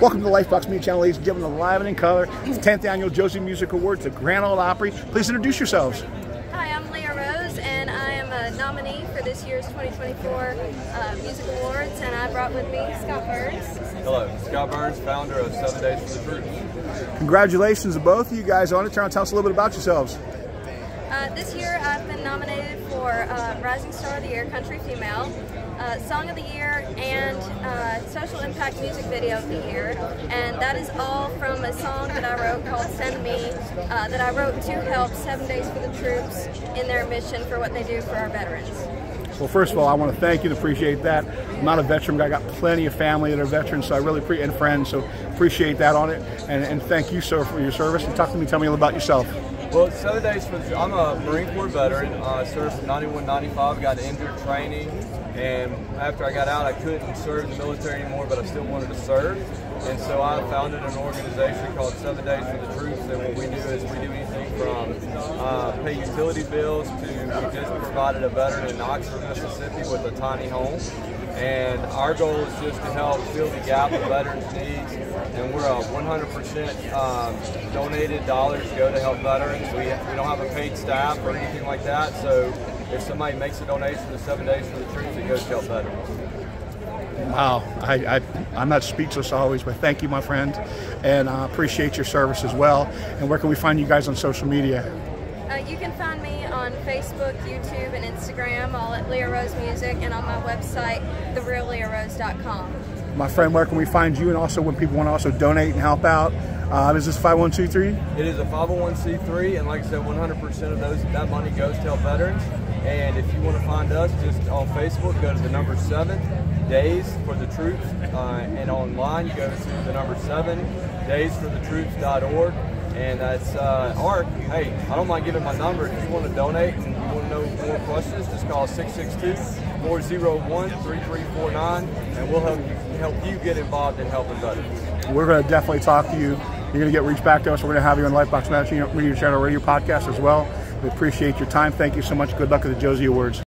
Welcome to the Lifebox Media Channel, ladies and gentlemen, live and in color. It's the 10th Annual Josie Music Awards, the Grand Ole Opry. Please introduce yourselves. Hi, I'm Leah Rose, and I am a nominee for this year's 2024 uh, Music Awards, and I brought with me Scott Burns. Hello, Scott Burns, founder of Seven Days for the Troops. Congratulations to both of you guys on it. Tell us a little bit about yourselves. Uh, this year I've been nominated for uh, Rising Star of the Year, Country Female, uh, Song of the Year, and uh, Social Impact Music Video of the Year. And that is all from a song that I wrote called Send Me, uh, that I wrote to help Seven Days for the Troops in their mission for what they do for our veterans. Well, first of all, I want to thank you and appreciate that. I'm not a veteran, but I got plenty of family that are veterans, so I really appreciate and friends, so appreciate that on it. And, and thank you, sir, for your service. And talk to me, tell me a little about yourself. Well, seven days for I'm a Marine Corps veteran. Uh, served from 91, 95, got injured training, and after I got out, I couldn't serve in the military anymore, but I still wanted to serve. And so I founded an organization called Seven Days for the Troops, and what we do is we do anything from uh, pay utility bills to we just provided a veteran in Oxford, Mississippi with a tiny home. And our goal is just to help fill the gap of veterans' needs. And we're a 100% um, donated dollars go to help veterans. We, we don't have a paid staff or anything like that. So if somebody makes a donation to Seven Days for the Troops, it goes to help veterans. Wow, I, I, I'm not speechless always, but thank you, my friend, and I uh, appreciate your service as well. And where can we find you guys on social media? Uh, you can find me on Facebook, YouTube, and Instagram, all at Leah Rose Music, and on my website, therealleahrose.com. My friend, where can we find you? And also, when people want to also donate and help out, uh, is this 501c3? It is a 501c3, and like I said, 100% of those that money goes to help veterans. And if you want to find us, just on Facebook, go to the number seven days for the troops, uh, and online go to the number seven days for the daysforthetroops.org and that's uh, hey, I don't mind giving my number if you want to donate want to know more questions. Just call 662-401-3349, and we'll help you help you get involved in helping veterans. We're going to definitely talk to you. You're going to get reached back to us. We're going to have you on Lifebox Media Channel Radio podcast as well. We appreciate your time. Thank you so much. Good luck at the Josie Awards.